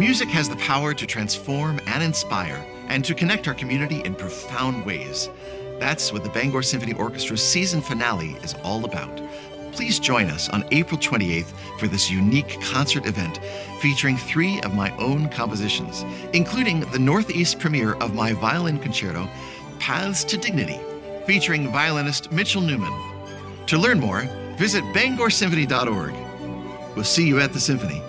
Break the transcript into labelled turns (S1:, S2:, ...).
S1: Music has the power to transform and inspire, and to connect our community in profound ways. That's what the Bangor Symphony Orchestra's season finale is all about. Please join us on April 28th for this unique concert event featuring three of my own compositions, including the Northeast premiere of my violin concerto, Paths to Dignity, featuring violinist Mitchell Newman. To learn more, visit bangorsymphony.org. We'll see you at the Symphony.